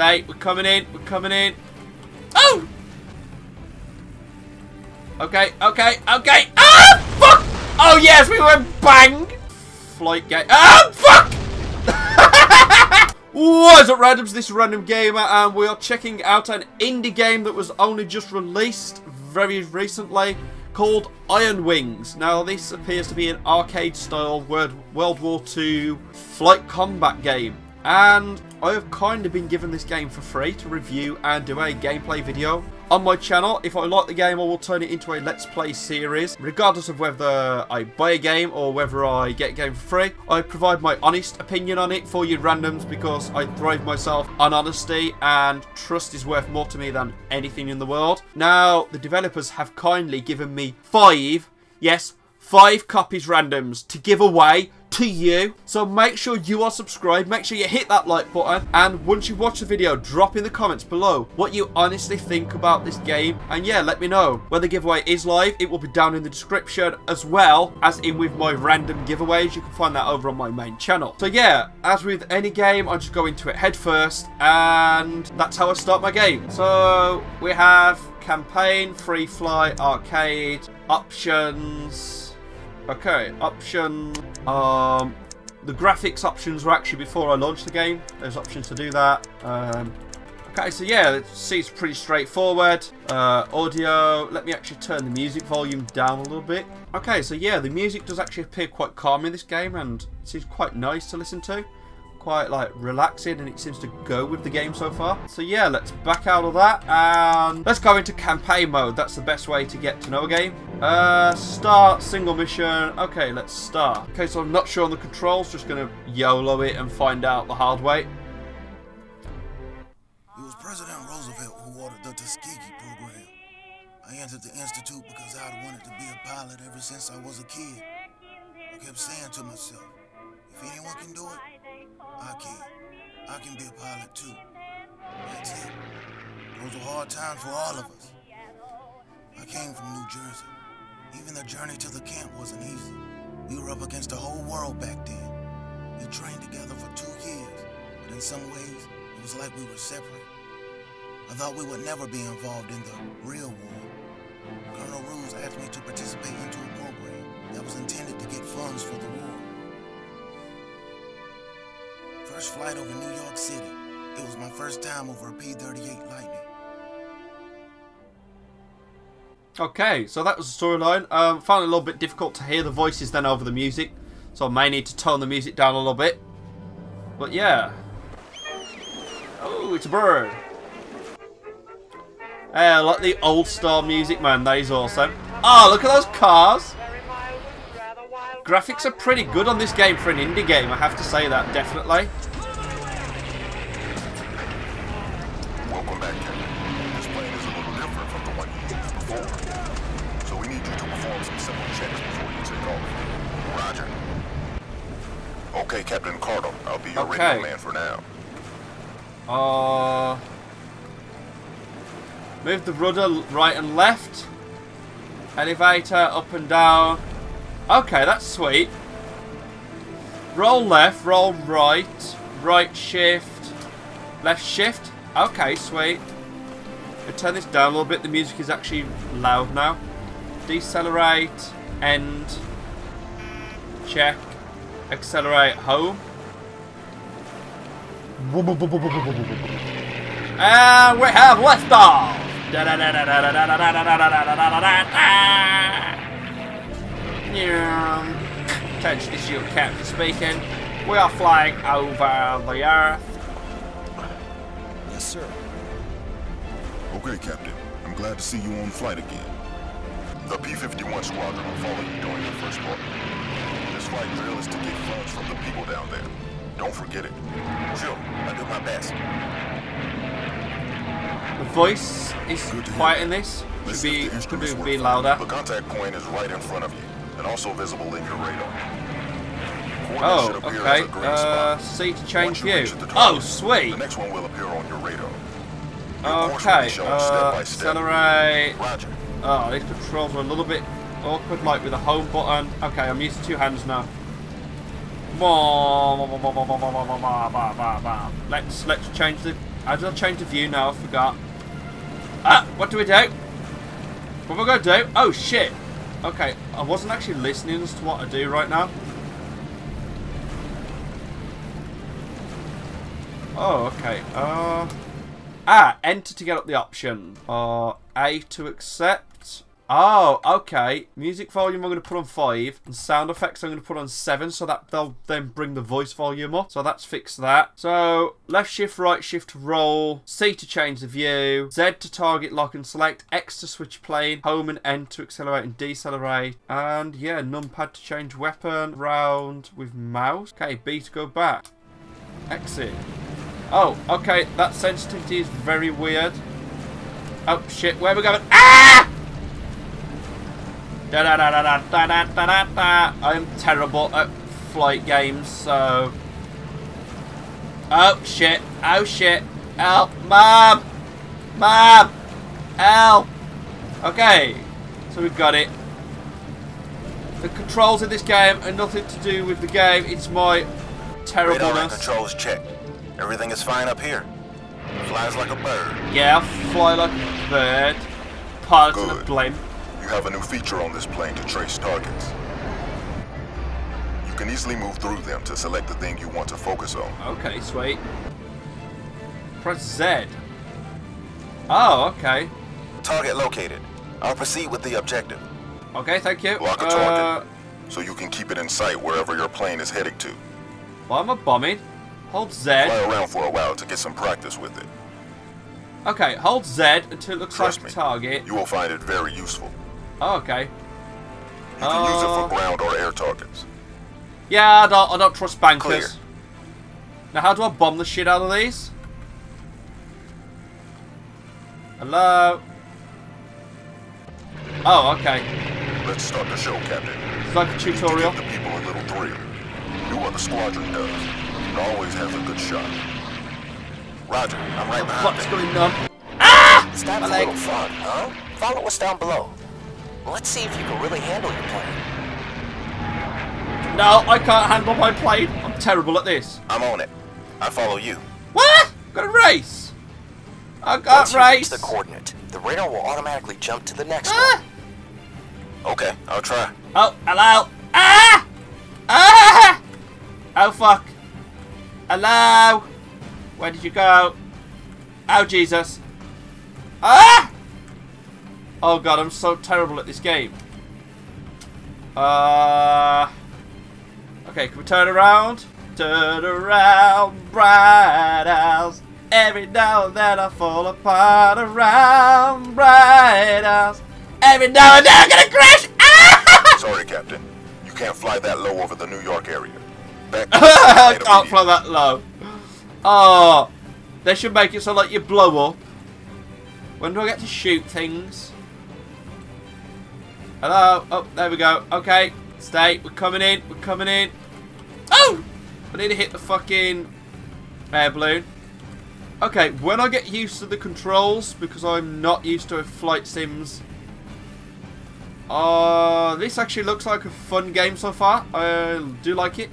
Stay. We're coming in. We're coming in. Oh! Okay, okay, okay. Ah! Fuck! Oh, yes, we went bang! Flight gate. Ah! Fuck! What is up, randoms? This is Randem Gamor, and we are checking out an indie game that was only just released very recently called Iron Wings. Now, this appears to be an arcade-style World War II flight combat game. And I have kind of been given this game for free to review and do a gameplay video on my channel. If I like the game, I will turn it into a Let's Play series. Regardless of whether I buy a game or whether I get a game for free, I provide my honest opinion on it for you randoms because I thrive myself on honesty and trust is worth more to me than anything in the world. Now, the developers have kindly given me five, yes, five copies randoms to give away to you. So make sure you are subscribed. Make sure you hit that like button. And once you watch the video, drop in the comments below what you honestly think about this game. And yeah, let me know. When the giveaway is live, it will be down in the description as well as in with my random giveaways. You can find that over on my main channel. So yeah, as with any game, I just go into it head first. And that's how I start my game. So we have campaign, free fly, arcade, options Okay, option. Um, the graphics options were actually before I launched the game. There's options to do that. Um, okay, so yeah, it seems pretty straightforward. Uh, audio. Let me actually turn the music volume down a little bit. Okay, so yeah, the music does actually appear quite calm in this game and seems quite nice to listen to quite like relaxing and it seems to go with the game so far. So yeah, let's back out of that and let's go into campaign mode. That's the best way to get to know a game. Uh, start single mission. Okay, let's start. Okay, so I'm not sure on the controls. Just gonna YOLO it and find out the hard way. It was President Roosevelt who ordered the Tuskegee program. I entered the institute because I'd wanted to be a pilot ever since I was a kid. I kept saying to myself, if anyone can do it, I can. I can be a pilot too. That's it. Those were hard times for all of us. I came from New Jersey. Even the journey to the camp wasn't easy. We were up against the whole world back then. We trained together for two years, but in some ways, it was like we were separate. I thought we would never be involved in the real war. Colonel Roos asked me to participate into a program that was intended to get funds for the war. First flight over New York City. It was my first time over a P-38 Lightning. Okay, so that was the storyline. Um, found it a little bit difficult to hear the voices then over the music, so I may need to tone the music down a little bit. But yeah. Oh, it's a bird. Hey, I like the old style music, man. That is awesome. Oh, look at those cars. Graphics are pretty good on this game for an indie game, I have to say that, definitely. Okay. man for now. Uh, move the rudder right and left. Elevator up and down. Okay, that's sweet. Roll left, roll right, right shift, left shift. Okay, sweet. I turn this down a little bit. The music is actually loud now. Decelerate, end, check, accelerate, home. And we have liftoff. Attention, this is your captain speaking. We are flying over the earth. Yes, sir. Okay, Captain. I'm glad to see you on flight again. The P-51 squadron will follow you during your first part. This flight drill is to get funds from the people down there. Don't forget it. Sure, I'll do my best. The voice is quiet in this. Should be, could be, louder. The contact point is right in front of you, and also visible in your radar. Oh, okay. Uh. C to change view. Oh, sweet. The next one will appear on your radar. Your Okay, uh, step by step. accelerate. Roger. Oh, these controls are a little bit awkward, like with the home button. Okay, I'm used to two hands now. Let's let's change the I did I change the view now? I forgot. Ah, what do we do? What am I to do? Oh, shit. Okay, I wasn't actually listening as to what I do right now. Oh, okay. Uh, ah, enter to get up the option. Uh, A to accept. Oh, okay. Music volume I'm going to put on 5. And sound effects I'm going to put on 7. So that they'll then bring the voice volume up. So that's fixed that. So left shift, right shift roll. C to change the view. Z to target, lock and select. X to switch plane. Home and N to accelerate and decelerate. And yeah, numpad to change weapon. Round with mouse. Okay, B to go back. Exit. Oh, okay. That sensitivity is very weird. Oh, shit. Where are we going? Ah! Da da da da da da da da da da. I'm terrible at flight games, so. Oh, shit. Oh, shit. Help. Mom! Mom! Help! Okay. So we've got it. The controls in this game are nothing to do with the game. It's my terribleness. Radar controls checked. Everything is fine up here. Flies like a bird. Yeah, I fly like a bird. Pilot in a blimp. You have a new feature on this plane to trace targets. You can easily move through them to select the thing you want to focus on. Okay, sweet. Press Z. Oh, okay. Target located. I'll proceed with the objective. Okay, thank you. Lock a Uh, target. So you can keep it in sight wherever your plane is heading to. why am I bombing? Hold Z. Fly around for a while to get some practice with it. Okay, hold Z until it looks Trust like me. a target. You will find it very useful. Oh, okay. You can use it Uh, for ground or air targets. Yeah, I don't, I don't trust bankers. Clear. Now, how do I bomb the shit out of these? Hello? Oh, okay. Let's start the show, Captain. It's like a tutorial. the people a little thrill. Do what the squadron does. It always has a good shot. Roger, I'm right behind What's going on? Ah! It's time My for a leg. little fun, huh? Follow us down below. Let's see if you can really handle your plane. No, I can't handle my plane. I'm terrible at this. I'm on it. I follow you. What? Got a race. I Once got you race. reach the coordinate, the radar will automatically jump to the next Ah! one. Okay, I'll try. Oh, hello. Ah! Ah! Oh, fuck. Hello? Where did you go? Oh, Jesus. Ah! Oh, God, I'm so terrible at this game. Uh... Okay, can we turn around? Turn around, bright house. Every now and then I fall apart around bright house. Every now and then I'm gonna crash. Ah! Sorry, Captain. You can't fly that low over the New York area. I can't fly that low. Oh, they should make it so like you blow up. When do I get to shoot things? Hello? Oh, there we go. Okay, stay. We're coming in. We're coming in. Oh! I need to hit the fucking air balloon. Okay, when I get used to the controls, because I'm not used to flight sims. Uh, this actually looks like a fun game so far. I do like it.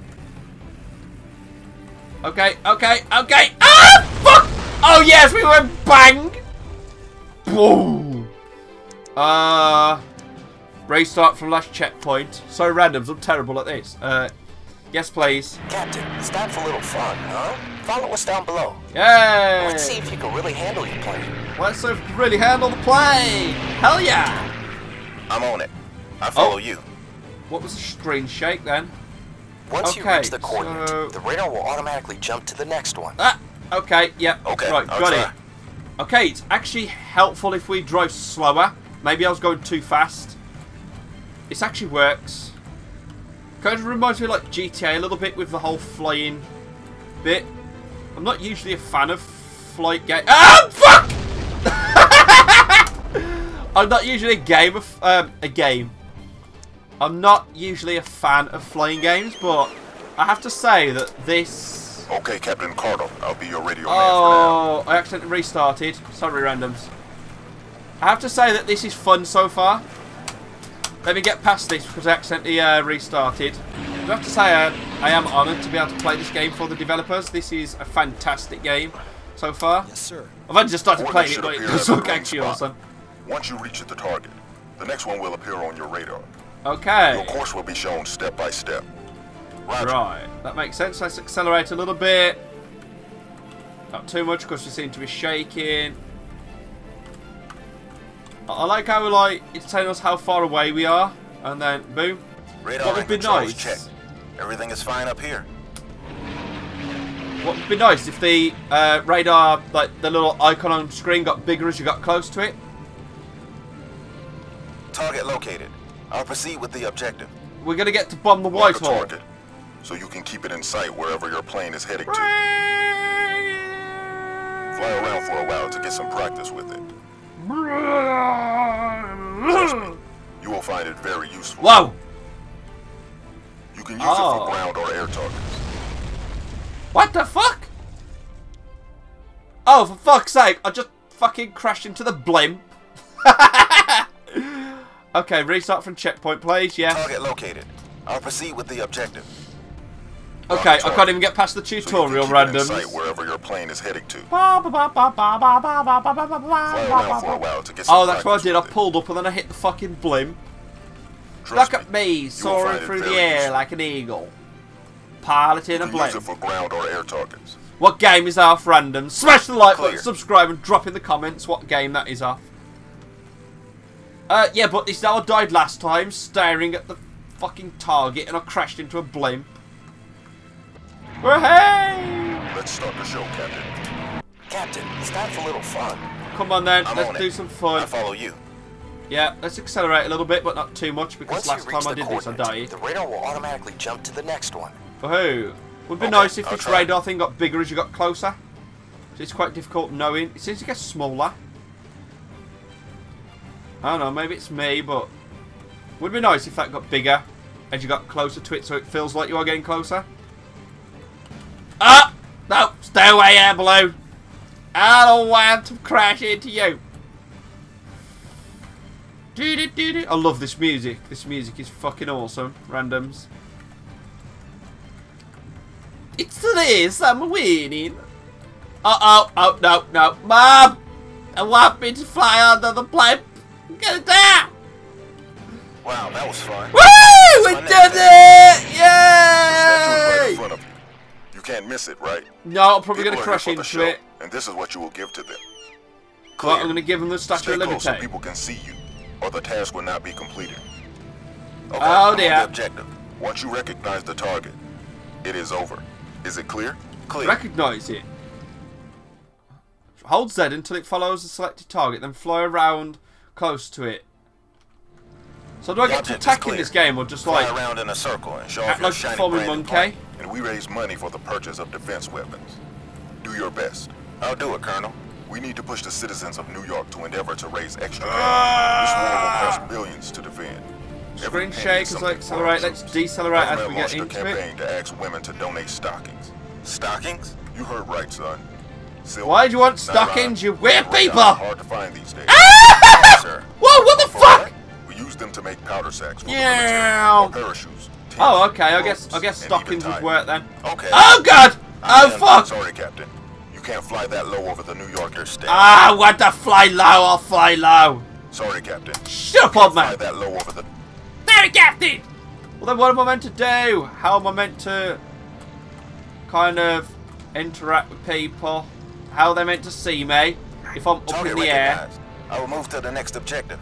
Okay, okay, okay. Ah, fuck! Oh yes, we went bang. Boom. Uh, restart from last checkpoint. So randoms, I'm terrible at this. Uh, yes, please. Captain, it's time for a little fun, huh? Follow us down below. Yay! Let's see if you can really handle your plane. Let's see if you can really handle the plane. Hell yeah! I'm on it. I follow Oh. you. What was the screen shake then? Once you Okay, reach the coordinate, so- the radar will automatically jump to the next one. Ah, okay, yeah. Okay, right, got it. Okay, it's actually helpful if we drive slower. Maybe I was going too fast. This actually works. Kind of reminds me of like GTA a little bit with the whole flying bit. I'm not usually a fan of flight game. Ah, fuck! I'm not usually a game of um, a game. I'm not usually a fan of flying games, but I have to say that this Okay, Captain Carter. I'll be your radio man Oh, I accidentally restarted. Sorry, randoms. I have to say that this is fun so far. Let me get past this because I accidentally uh, restarted. I have to say uh, I am honoured to be able to play this game for the developers. This is a fantastic game. so far? Yes, sir. I've only just started Coordinates playing it, but it appear does at the look actually spot. awesome. Once you reach the target, the next one will appear on your radar. Okay. Your course will be shown step by step. Roger. Right, that makes sense. Let's accelerate a little bit. Not too much because we seem to be shaking. I like how like it's telling us how far away we are, and then boom. Radar What would be nice? checked. Everything is fine up here. What would be nice if the uh, radar, like the little icon on screen, got bigger as you got close to it. Target located. I'll proceed with the objective. We're gonna get to bomb the Mark a Whitehall. target, so you can keep it in sight wherever your plane is heading to. Fly around for a while to get some practice with it. Me, you will find it very useful. Whoa! You can use Oh. it for oh. ground or air targets. What the fuck? Oh, for fuck's sake! I just fucking crashed into the blimp. okay, restart from checkpoint, please. Yes. Target located. I'll proceed with the objective. Okay, I can't even get past the So tutorial keep it in sight randoms. wherever your plane is heading to. Oh, Fly around for a while to get some that's what I did. I pulled up and then I hit the fucking blimp. Trust Look at me, soaring through the air useful. like an eagle. Piloting a use blimp. for ground or air targets. What game is off random? Smash the like button, subscribe, and drop in the comments what game that is off. Uh, yeah, but this now I died last time, staring at the fucking target, and I crashed into a blimp. Hey! Let's start the show, Captain. Captain, it's time for a little fun. Come on then, I'm let's on do it. some I fun. follow you. Yeah, let's accelerate a little bit, but not too much, because Once last time I did this, I died. the radar will automatically jump to the next one. Oh, would be Okay, nice if I'll this try. radar thing got bigger as you got closer. So it's quite difficult knowing. It seems to get smaller. I don't know, maybe it's me, but would be nice if that got bigger as you got closer to it, so it feels like you are getting closer. Away, air. I don't want to crash into you. I love this music. This music is fucking awesome. Randoms. It's this, I'm winning. Uh oh, oh no, no. Mom! I want me to fly under the blimp. Get it there! Wow, that was fun. Woo! We did it! Yay! Can't miss it, right? No, I'm probably going to the into show, it. And this is what you will give to them. But I'm going to give them the Statue Stay of close so Liberty. people can see you, or the task will not be completed. Okay, Oh, on dear. the objective. Once you recognize the target, it is over. Is it clear? Clear. Recognise it. Hold Z until it follows the selected target, then fly around close to it. So do I get to attack in this game, or just Fly like... around in a circle and show Act off your like shiny performing branded monkey? And we raise money for the purchase of defense weapons. Do your best. I'll do it, Colonel. We need to push the citizens of New York to endeavor to raise extra cash. This war will ah! cost billions to defend. Every Screen shake is as I accelerate. Let's decelerate as we Government get launched a into it. campaign to ask women to donate stockings. Stockings? You heard right, son. Silver, Why do you want stockings, you weird people? Hard to find these days. Ah! Yes, sir. Whoa, what the fuck? Use them to make powder sacks for the Yeah. or parachutes. tents, Oh, okay. I guess I guess stockings would work then. Okay. Oh god! Oh I'm fuck! Sorry, Captain. You can't fly that low over the New Yorker state. Ah, what the fly low? I'll fly low. Sorry, Captain. Shut up, old Fly man. that low over the. Very Captain. Well, then what am I meant to do? How am I meant to kind of interact with people? How are they meant to see me if I'm up Target in the air? I will move to the next objective.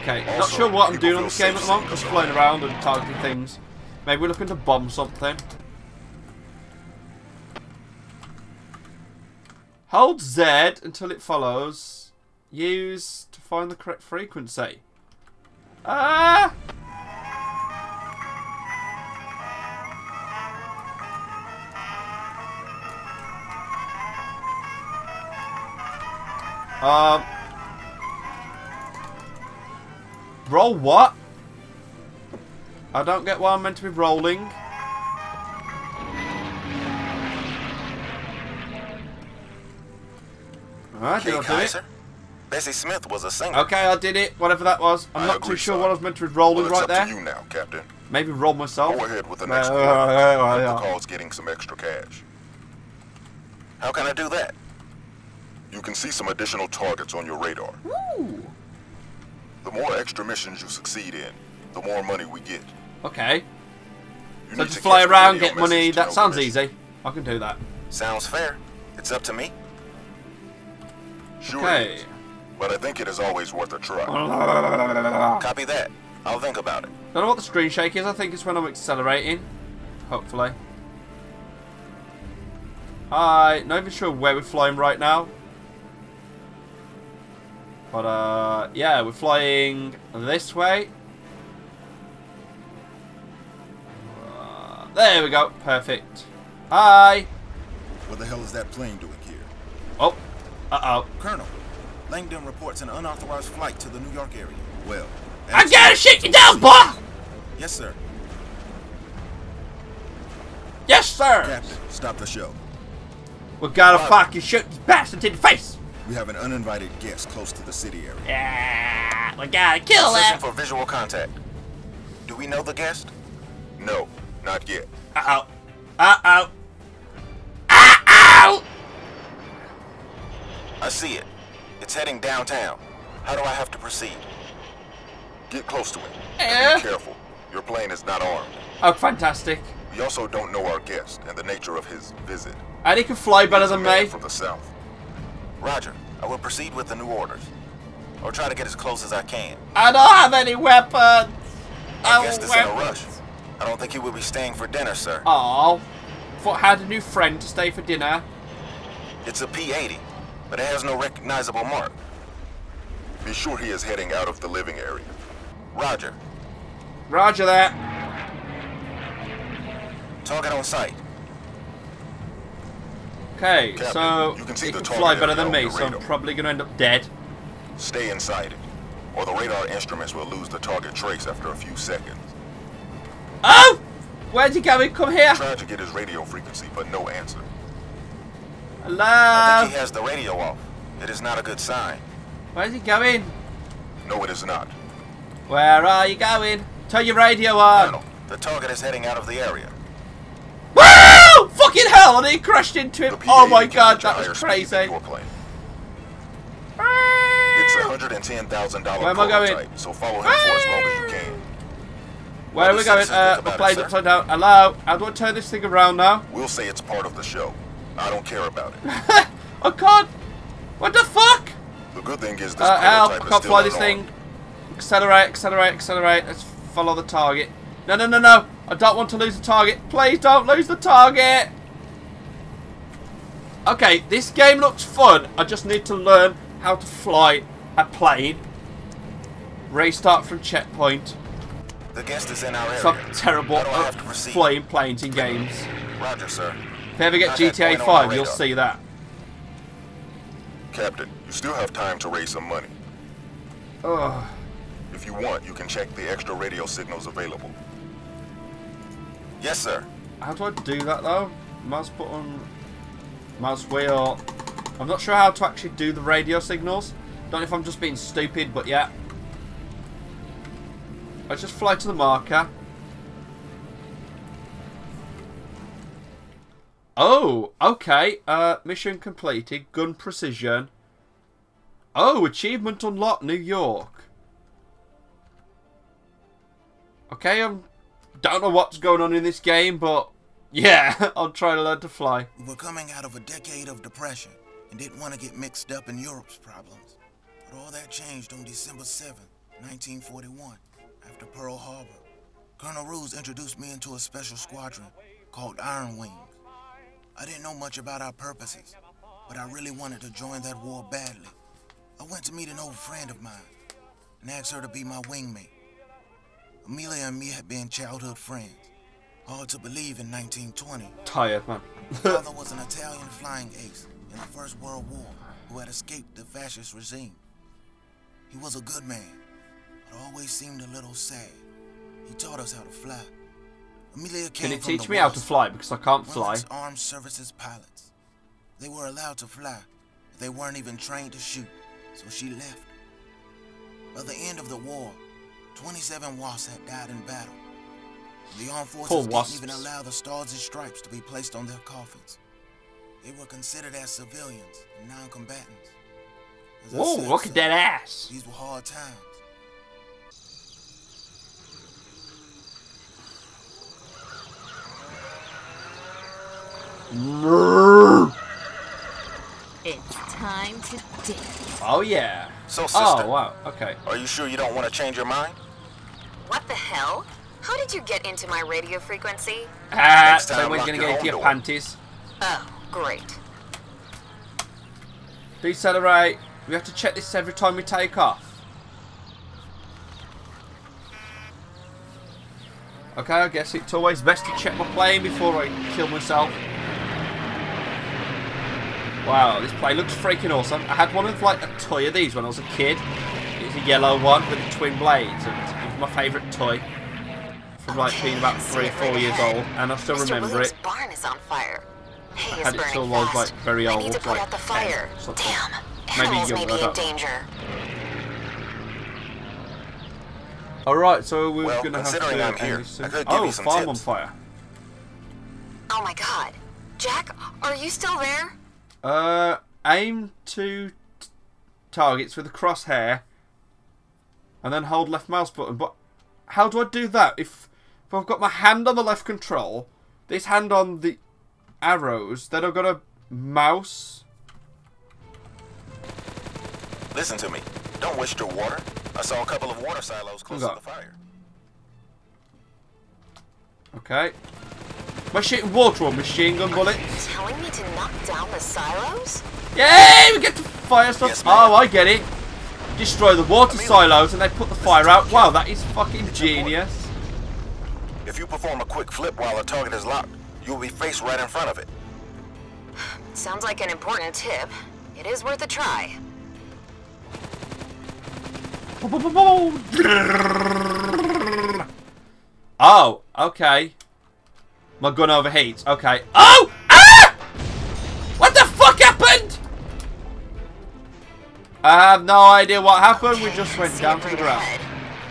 Okay, not sure what I'm doing on this game at the moment. Just flying around. and targeting things. Maybe we're looking to bomb something. Hold Z until it follows. Use to find the correct frequency. Ah! Um. Roll what? I don't get why I'm meant to be rolling. Alright, Kay did I do it? Bessie Smith was a singer. Okay, I did it. Whatever that was. I'm I not too agree, sure son. what I was meant to be rolling Well, right up there. to you now, Captain. Maybe roll myself. Go ahead with the Uh, next uh, one. uh, uh, Help yeah. getting some extra cash. How can I do that? You can see some additional targets on your radar. Ooh. The more extra missions you succeed in, the more money we get. Okay. You So just to fly around, get money. message to know That sounds easy. I can do that. Sounds fair. It's up to me. Sure Okay. is. But I think it is always worth a try. Copy that. I'll think about it. Don't know what the screen shake is. I think it's when I'm accelerating. Hopefully. Hi. Not even sure where we're flying right now. But, uh, yeah, we're flying this way. Uh, there we go. Perfect. Hi. What the hell is that plane doing here? Oh. Uh-oh. Colonel, Langdon reports an unauthorized flight to the New York area. Well, I gotta shake you down, boy! Yes, sir. Yes, sir! Captain, stop the show. We gotta fucking shoot these bastard in the face! We have an uninvited guest close to the city area. Yeah, we gotta kill them! for visual contact. Do we know the guest? No, not yet. Uh-oh. Uh-oh. Uh-oh! I see it. It's heading downtown. How do I have to proceed? Get close to it. And be careful. Your plane is not armed. Oh, fantastic. We also don't know our guest and the nature of his visit. And he can fly better than me. from the south. Roger. I will proceed with the new orders. Or try to get as close as I can. I don't have any weapons. Our Oh, guest is in a rush. I don't think he will be staying for dinner, sir. Oh. I had a new friend to stay for dinner. It's a P-80, but it has no recognizable mark. Be sure he is heading out of the living area. Roger. Roger that. Target on sight. Okay, Captain, so you can see the can fly better than me, so I'm probably gonna end up dead. Stay inside it, or the radar instruments will lose the target trace after a few seconds. Oh! Where's he going? Come here. Tried to get his radio frequency, but no answer. I Hello. think he has the radio off. It is not a good sign. Where's he going? No, it is not. Where are you going? Turn your radio on. Colonel, the target is heading out of the area. Woo! Fucking hell! And he crashed into him. The Oh my god, that was crazy. than Your plane. It's a hundred and ten thousand dollar Where am I going? so follow him for as long as you can. Where are we going? Uh, about sir. upside down. Hello? How do I turn this thing around now? We'll say it's part of the show. I don't care about it. I can't. What the fuck? The good thing is this Uh, help! I can't fly this thing. Accelerate, accelerate, accelerate. Let's follow the target. No, no, no, no! I don't want to lose the target. Please don't lose the target! Okay, this game looks fun. I just need to learn how to fly a plane. Restart from checkpoint. The guest is in our area. So I'm terrible How do I have uh, to at flying planes in games. Roger, sir. If you ever get GTA 5, you'll see that. Captain, you still have time to raise some money. Ugh. If you want, you can check the extra radio signals available. Yes, sir. How do I do that though? Mouse button, mouse wheel. I'm not sure how to actually do the radio signals. Don't know if I'm just being stupid, but yeah. I just fly to the marker. Oh, okay. Uh, mission completed. Gun precision. Oh, achievement unlocked. New York. Okay, I don't know what's going on in this game, but yeah, I'll try to learn to fly. We were coming out of a decade of depression and didn't want to get mixed up in Europe's problems. But all that changed on December 7, 1941, after Pearl Harbor. Colonel Ruse introduced me into a special squadron called Iron Wings. I didn't know much about our purposes, but I really wanted to join that war badly. I went to meet an old friend of mine and asked her to be my wingmate. Amelia and me had been childhood friends. Hard to believe in 1920. Tired, man. Father was an Italian flying ace in the First World War who had escaped the fascist regime. He was a good man, but always seemed a little sad. He taught us how to fly. Amelia came Can you teach the me how to fly? Because I can't fly. armed services pilots. They were allowed to fly, but they weren't even trained to shoot, so she left. By the end of the war, 27 WASPs had died in battle. The armed Poor forces didn't even allow the stars and stripes to be placed on their coffins. They were considered as civilians and non-combatants. As Whoa, said, look sir, at that ass. These were hard times. It's time to dig. Oh yeah. So, sister, Oh wow. Okay. are you sure you don't want to change your mind? What the hell? How did you get into my radio frequency? Ah, Next so time, we're gonna get into home your panties. Oh, great. Decelerate. We have to check this every time we take off. Okay, I guess it's always best to check my plane before I kill myself. Wow, this plane looks freaking awesome. I had one of like a toy of these when I was a kid. It's a yellow one with the twin blades, and it was my favourite toy from like being about three or four years old, and I still Mr. remember Williams' it. barn is on fire. Hay had is it burning till I was, like, very I need old, to put like out the fire. or something. Damn. Maybe Animals younger, may be in danger. Alright, so we're Well, gonna have to considering I'm here, soon. I could give Oh, you some farm on fire. Oh my god. Jack, are you still there? Uh, aim to t- targets with the crosshair, and then hold left mouse button. But how do I do that? If if I've got my hand on the left control, this hand on the arrows, then I've got a mouse. Listen to me. Don't waste your water. I saw a couple of water silos close to the fire. Okay. Am I shooting water or machine gun bullets? Telling me to knock down the silos? Yay! We get to fire stuff. Yes, oh, I get it. Destroy the water silos and they put the fire out. Wow, that is fucking genius. If you perform a quick flip while a target is locked, you'll be faced right in front of it. Sounds like an important tip. It is worth a try. Oh, okay. My gun overheats. Okay. Oh! I have no idea what happened. We just went down to the ground.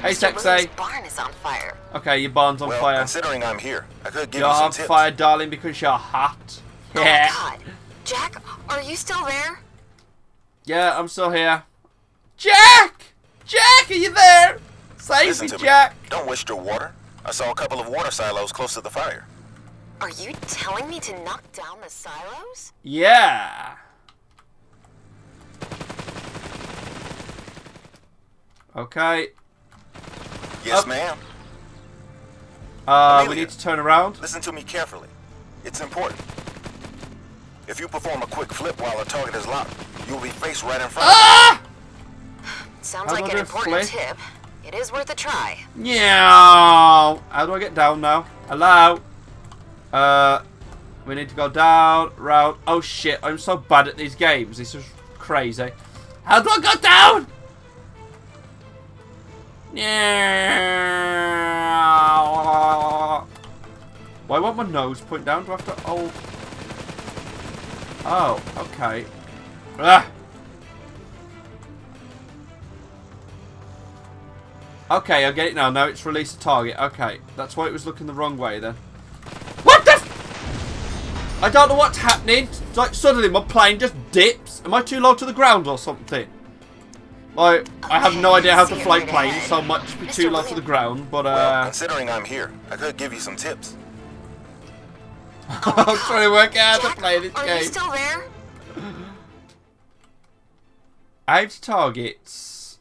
Hey, Mr. Sexy. Barn is on fire. Okay, your barn's on well, fire. considering I'm here, I could give You're you some on tips. fire, darling, because you're hot. Oh Yeah. my god. Jack, are you still there? Yeah, I'm still here. Jack! Jack, are you there? Save Listen me, to me. Jack. Don't waste your water. I saw a couple of water silos close to the fire. Are you telling me to knock down the silos? Yeah. Okay. Yes, Up. ma'am. Uh, we need to turn around. Listen to me carefully. It's important. If you perform a quick flip while a target is locked, you'll be faced right in front of Ah! Sounds How like an important flip? tip. It is worth a try. Yeah. How do I get down now? Hello. Uh, we need to go down, round. Oh shit! I'm so bad at these games. This is crazy. How do I go down? Why won't my nose point down? Do I have to hold? Oh, okay. Ah. Okay, I get it now. Now it's released a target. Okay, that's why it was looking the wrong way then. What the? F I don't know what's happening. It's like suddenly my plane just dips. Am I too low to the ground or something? Like, I have no idea how to fly planes, so I might be too low to the ground, but Well, uh... considering I'm here, I could give you some tips. I'm trying to work out how to play this are you still there? Aim to targets.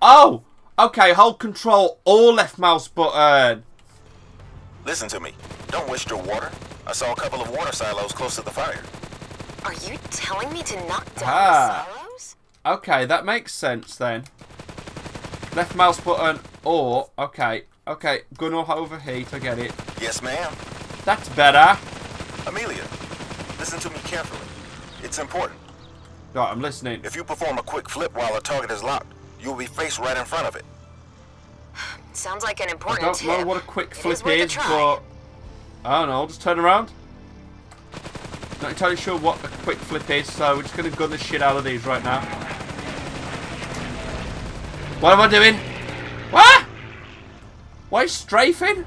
Oh! Okay, hold control or left mouse button. Listen to me. Don't waste your water. I saw a couple of water silos close to the fire. Are you telling me to knock down Ah. the silos? Okay, that makes sense then. Left mouse button or okay, okay, gun or overheat, I get it. Yes, ma'am. That's better. Amelia, listen to me carefully. It's important. Right, I'm listening. If you perform a quick flip while a target is locked, you'll be faced right in front of it. Sounds like an important I important don't tip. know what a quick flip worth a is, but I don't know, I'll just turn around. Not entirely sure what a quick flip is, so we're just gonna gun the shit out of these right now. What am I doing? What? Why strafing?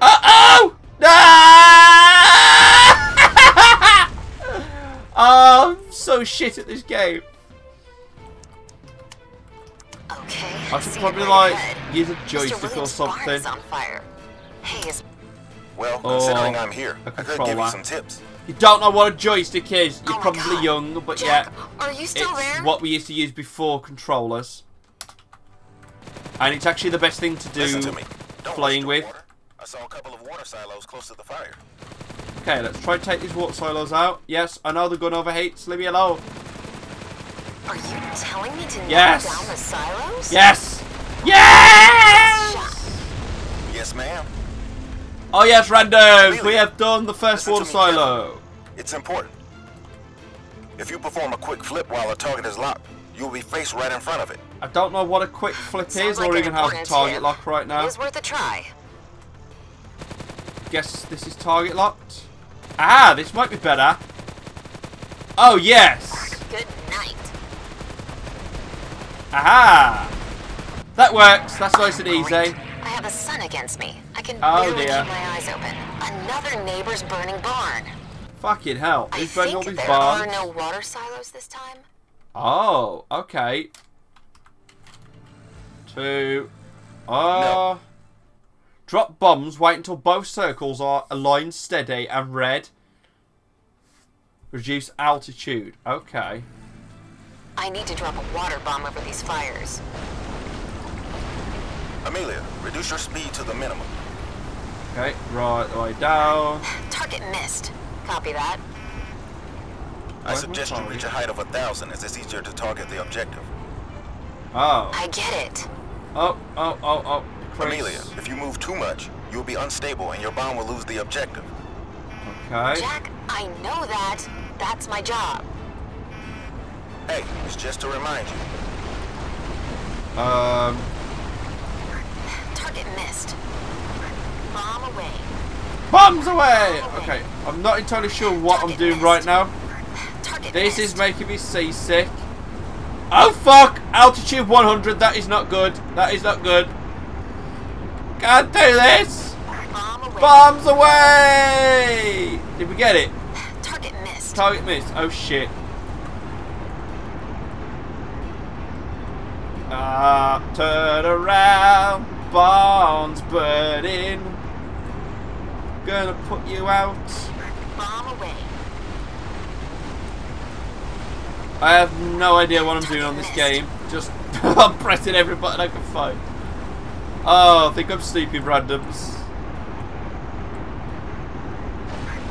Uh oh! No! Oh, I'm so shit at this game. Okay. I should probably like ahead. use a joystick or something. is on fire. Hey, is Well, Oh, considering I'm here, I could give you some tips. You don't know what a joystick is. You're Oh probably God. young, but Jack, yeah, are you still it's there? what we used to use before controllers. And it's actually the best thing to do. To me. Don't flying waste with. Water. I saw a couple of water silos close to the fire. Okay, let's try to take these water silos out. Yes, I know the gun overheats. Leave me alone. Are you telling me to knock Yes. down the silos? Yes! Yes! Shut. Yes, ma'am. Oh yes, randoms! We have done the first listen water to silo. It's important. If you perform a quick flip while a target is locked, you will be faced right in front of it. I don't know what a quick flip Sounds is like or even have important target tip. lock right now. It is worth a try. Guess this is target locked. Ah, this might be better. Oh yes! Good night. Aha! That works. That's nice and easy. Great. I have a son against me. I can Oh, barely dear. keep my eyes open. Another neighbor's burning barn. Fucking hell. I Who's burning all think these there are no water silos this time. Oh, okay. Two. Uh, Drop bombs, wait until both circles are aligned steady and red. Reduce altitude. Okay. I need to drop a water bomb over these fires. Amelia, reduce your speed to the minimum. Okay, right the way down. Target missed. Copy that. I Where's suggest you reach a height of a thousand as it's easier to target the objective. Oh. I get it. Oh, oh, oh, oh. Chris. Amelia, if you move too much, you will be unstable and your bomb will lose the objective. Okay. Jack, I know that. That's my job. Hey, it's just to remind you. Um. Target missed. Bomb away. Bombs away! Okay, I'm not entirely sure what I'm doing right now. Target This missed. is making me seasick. Oh fuck! Altitude 100, that is not good. That is not good. Can't do this! Bomb away. Bombs away! Did we get it? Target missed. Target missed. Oh shit. Ah, turn around. Bombs burning. Gonna put you out. Bomb away. I have no idea what I'm doing on this game. Just I'm pressing every button I can find. Oh, I think I'm sleeping randoms.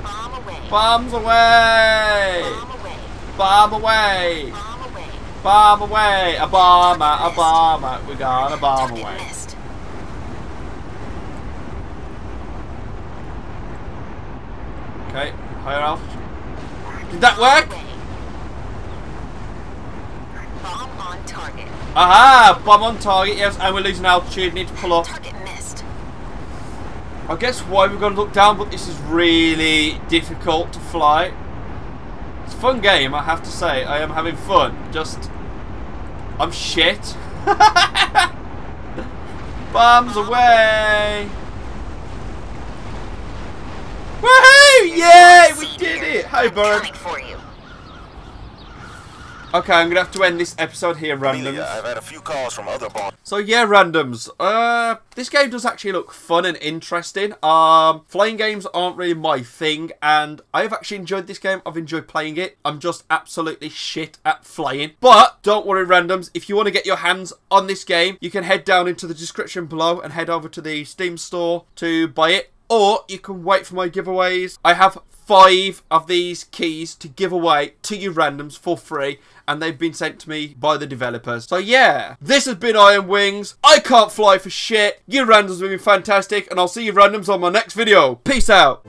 Bomb away. Bombs away! Bomb away. Bomb away! Bomb away. A bomber, a bomber. We got a bomb away. Higher altitude. Did that work? Bomb on target. Aha! Bomb on target, yes, and we're losing altitude. Need to pull off. Target missed. I guess why we're going to look down, but this is really difficult to fly. It's a fun game, I have to say. I am having fun. Just, I'm shit. Bombs away! Woohoo! Yay! We did it! Hi, I'm bird. coming for you. Okay, I'm gonna have to end this episode here, Amelia, randoms. I've had a few calls from other barn. So yeah, randoms. Uh, this game does actually look fun and interesting. Um, flying games aren't really my thing, and I've actually enjoyed this game. I've enjoyed playing it. I'm just absolutely shit at flying. But don't worry, randoms. If you want to get your hands on this game, you can head down into the description below and head over to the Steam store to buy it. Or you can wait for my giveaways. I have five of these keys to give away to you randoms for free and they've been sent to me by the developers. So yeah, this has been Iron Wings. I can't fly for shit. You randoms have been fantastic and I'll see you randoms on my next video. Peace out.